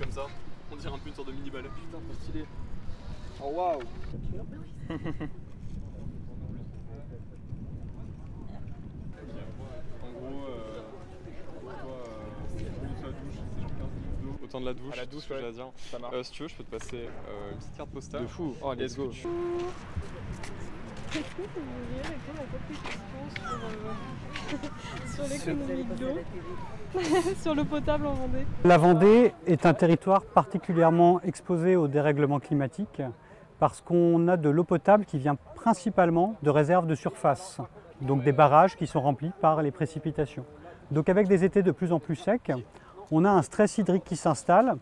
comme ça. On dirait un peu une sorte de mini balai. Putain, trop stylé. Oh waouh En gros, euh, euh, une la douche, c'est genre 15 minutes d'eau. Autant de la douche, À la douche, ouais. dire. Ça marche. Euh, si tu veux, je peux te passer euh, une petite carte postale. De fou. Oh, let's go. tu- Sur l'eau potable en Vendée La Vendée est un territoire particulièrement exposé au dérèglement climatique parce qu'on a de l'eau potable qui vient principalement de réserves de surface, donc des barrages qui sont remplis par les précipitations. Donc avec des étés de plus en plus secs, on a un stress hydrique qui s'installe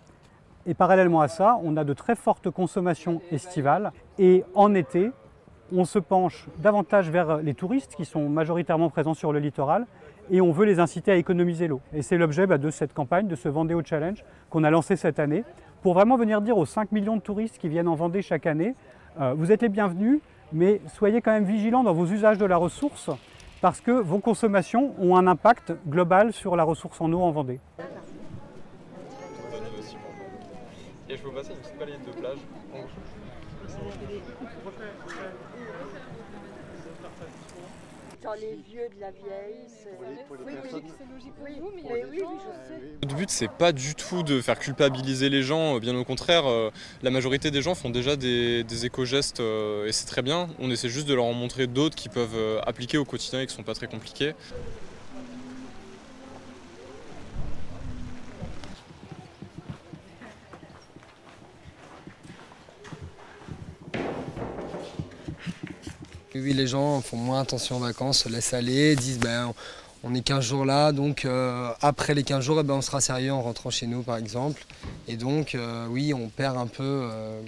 et parallèlement à ça, on a de très fortes consommations estivales et en été, on se penche davantage vers les touristes qui sont majoritairement présents sur le littoral et on veut les inciter à économiser l'eau. Et c'est l'objet bah, de cette campagne, de ce Vendéo Challenge qu'on a lancé cette année pour vraiment venir dire aux 5 millions de touristes qui viennent en Vendée chaque année, euh, vous êtes les bienvenus, mais soyez quand même vigilants dans vos usages de la ressource parce que vos consommations ont un impact global sur la ressource en eau en Vendée. Et je passer une petite de plage. En gros, Dans les vieux de la vieille, c'est... Oui, oui, C'est logique pour oui, vous, mais il y oui, a des oui, gens, oui, euh, je sais. Le but, c'est pas du tout de faire culpabiliser les gens, bien au contraire. euh, La majorité des gens font déjà des, des éco-gestes euh, et c'est très bien. On essaie juste de leur en montrer d'autres qui peuvent euh, appliquer au quotidien et qui sont pas très compliqués. Oui, les gens font moins attention aux vacances, se laissent aller, disent ben, on est 15 jours là, donc euh, après les 15 jours, eh ben, on sera sérieux en rentrant chez nous par exemple. Et donc euh, oui, on perd un peu euh,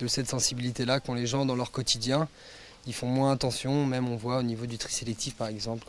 de cette sensibilité-là qu'ont les gens dans leur quotidien. Ils font moins attention, même on voit au niveau du tri sélectif par exemple,